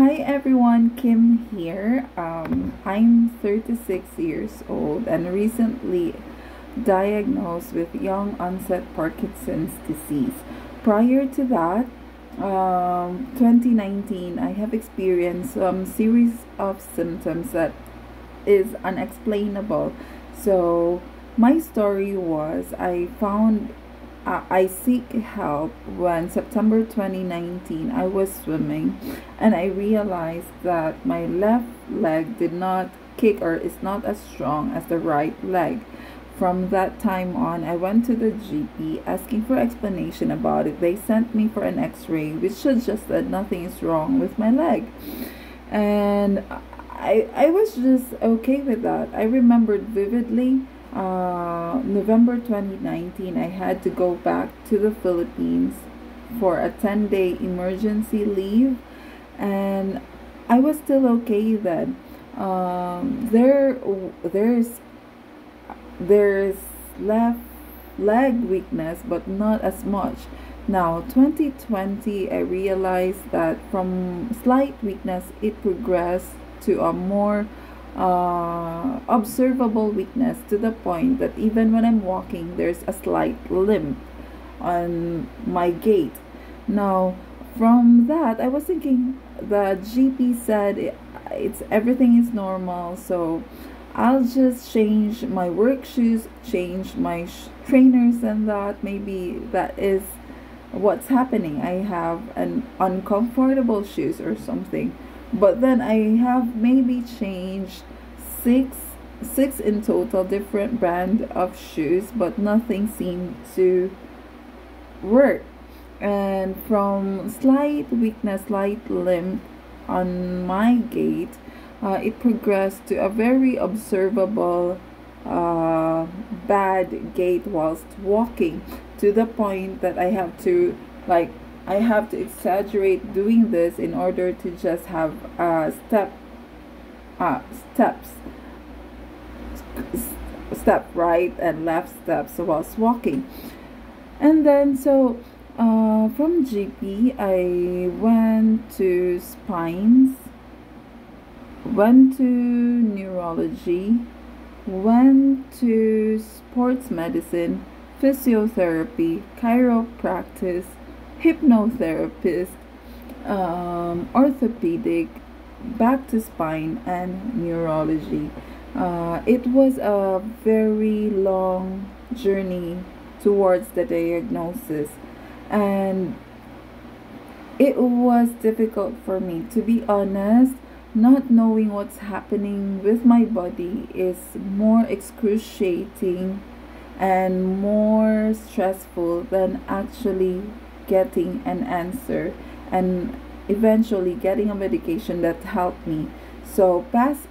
Hi everyone, Kim here. Um, I'm 36 years old and recently diagnosed with young onset Parkinson's disease. Prior to that, um, 2019, I have experienced some series of symptoms that is unexplainable. So my story was I found uh, I seek help when September 2019 I was swimming and I realized that my left leg did not kick or is not as strong as the right leg. From that time on, I went to the GP asking for explanation about it. They sent me for an x-ray which suggested nothing is wrong with my leg. And I, I was just okay with that. I remembered vividly uh, November 2019, I had to go back to the Philippines for a 10 day emergency leave, and I was still okay then. Um, there, there's, there's left leg weakness, but not as much. Now, 2020, I realized that from slight weakness, it progressed to a more uh, observable weakness to the point that even when I'm walking, there's a slight limp on my gait. Now, from that, I was thinking the GP said it, it's everything is normal, so I'll just change my work shoes, change my sh- trainers, and that maybe that is what's happening. I have an uncomfortable shoes or something but then I have maybe changed six six in total different brand of shoes but nothing seemed to work. And from slight weakness slight limp on my gait uh, it progressed to a very observable uh, bad gait whilst walking to the point that I have to like I have to exaggerate doing this in order to just have uh, step uh, steps step right and left steps whilst walking. And then so uh, from GP I went to spines went to neurology went to sports medicine physiotherapy chiropractic hypnotherapist, um, orthopedic, back to spine, and neurology. Uh, it was a very long journey towards the diagnosis, and it was difficult for me to be honest. Not knowing what's happening with my body is more excruciating and more stressful than actually getting an answer and eventually getting a medication that helped me. So pass,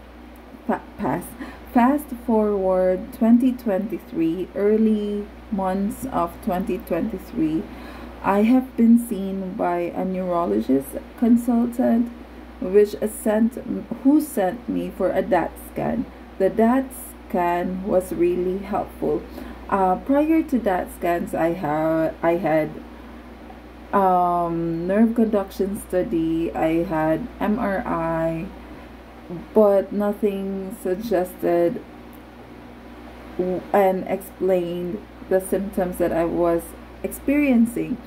fa- pass, fast forward 2023, early months of 2023, I have been seen by a neurologist consultant, which sent who sent me for a DAT scan. The DAT scan was really helpful. Uh, prior to DAT scans, I have I had um, nerve conduction study, I had MRI, but nothing suggested and explained the symptoms that I was experiencing.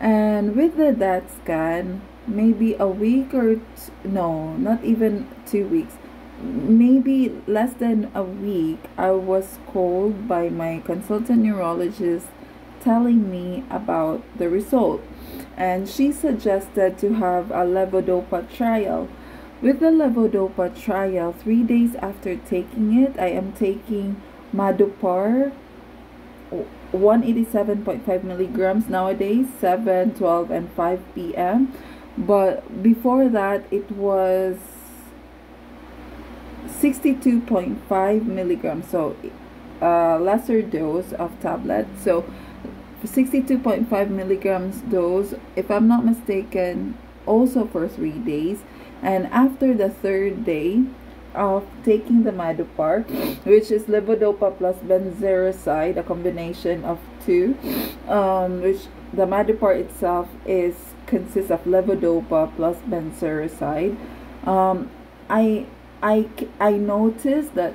And with the DAT scan, maybe a week or no, not even two weeks, maybe less than a week, I was called by my consultant neurologist telling me about the result and she suggested to have a levodopa trial. With the levodopa trial, three days after taking it, I am taking Madopar 187.5 milligrams nowadays 7 12 and 5 p.m but before that it was 62.5 milligrams so a uh, lesser dose of tablet so 62.5 milligrams dose, if I'm not mistaken, also for three days. And after the third day of taking the Madopar, which is levodopa plus benserazide, a combination of two, um, which the Madopar itself is consists of levodopa plus benserazide. Um, I I I noticed that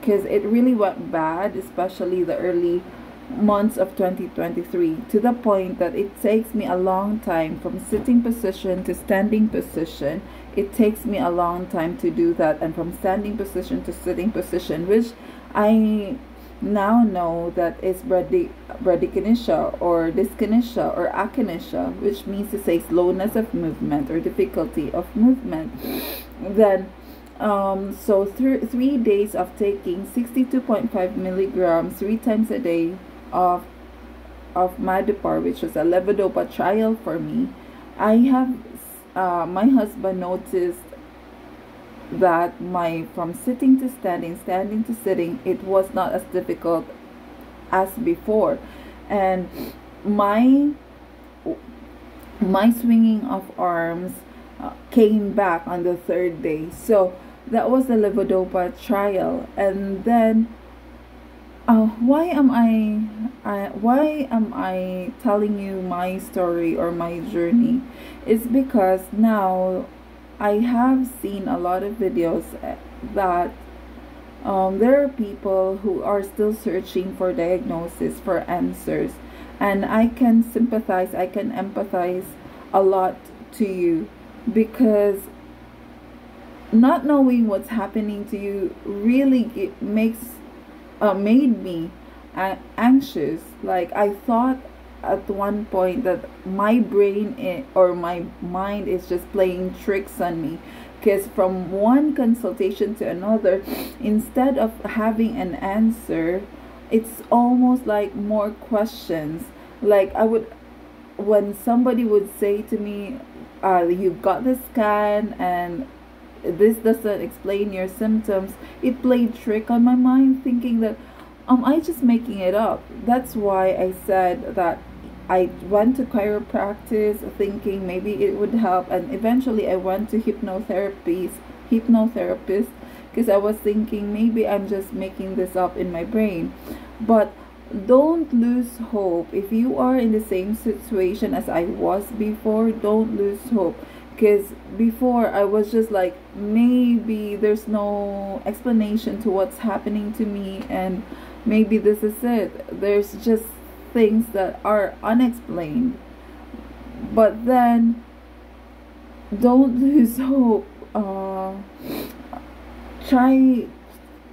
because it really went bad, especially the early months of 2023 to the point that it takes me a long time from sitting position to standing position. It takes me a long time to do that. And from standing position to sitting position which i now know that is brady, bradykinesia or dyskinesia or akinesia which means to say slowness of movement or difficulty of movement. Then um, so th- three days of taking 62.5 milligrams three times a day of of Madopar, which was a levodopa trial for me, I have uh, my husband noticed that my from sitting to standing, standing to sitting, it was not as difficult as before, and my my swinging of arms uh, came back on the third day. So that was the levodopa trial, and then uh, why am I, I why am I telling you my story or my journey? It's because now I have seen a lot of videos eh, that um, there are people who are still searching for diagnosis, for answers, and I can sympathize, I can empathize a lot to you because not knowing what's happening to you really makes uh, made me anxious. Like I thought at one point that my brain or my mind is just playing tricks on me because from one consultation to another instead of having an answer it's almost like more questions like i would when somebody would say to me uh, you got the scan and this doesn't explain your symptoms it played trick on my mind thinking that um i just making it up? That's why i said that i went to chiropractic thinking maybe it would help and eventually i went to hypnotherapy hypnotherapist because i was thinking maybe i'm just making this up in my brain. But don't lose hope. If you are in the same situation as i was before don't lose hope. Because before I was just like maybe there's no explanation to what's happening to me and maybe this is it. There's just things that are unexplained. But then don't lose hope uh, try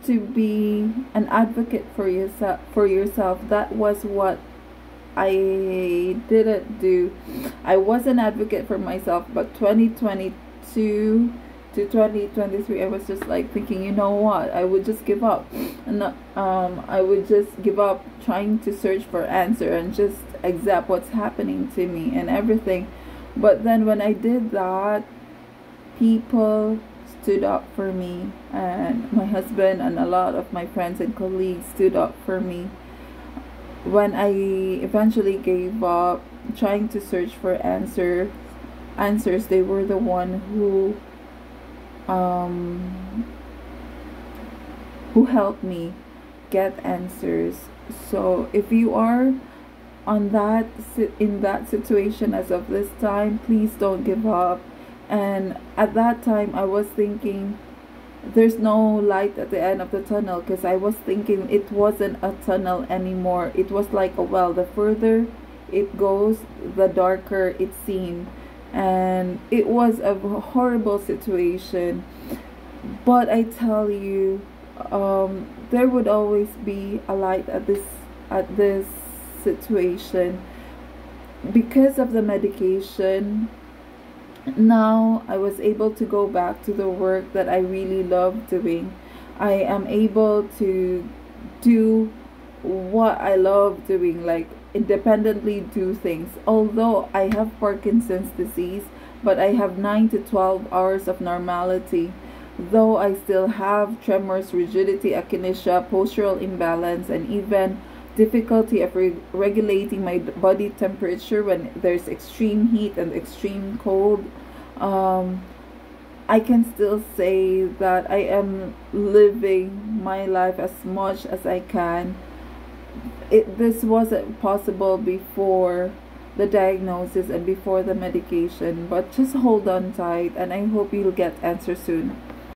to be an advocate for yourself for yourself. That was what I didn't do. I was an advocate for myself, but 2022 to 2023, I was just like thinking, you know what? I would just give up, and um, I would just give up trying to search for answer and just accept what's happening to me and everything. But then when I did that, people stood up for me, and my husband and a lot of my friends and colleagues stood up for me when I eventually gave up trying to search for answer answers, they were the one who um who helped me get answers. So if you are on that in that situation as of this time, please don't give up. And at that time, I was thinking there's no light at the end of the tunnel because I was thinking it wasn't a tunnel anymore. It was like a well. The further it goes, the darker it seemed. And it was a horrible situation. But I tell you, um, there would always be a light at this at this situation because of the medication now I was able to go back to the work that I really love doing. I am able to do what I love doing, like independently do things. Although I have Parkinson's disease, but I have 9 to 12 hours of normality. Though I still have tremors, rigidity, akinesia, postural imbalance, and even difficulty of re regulating my body temperature when there's extreme heat and extreme cold um, I can still say that I am living my life as much as I can. It this wasn't possible before the diagnosis and before the medication. But just hold on tight, and I hope you'll get answers soon.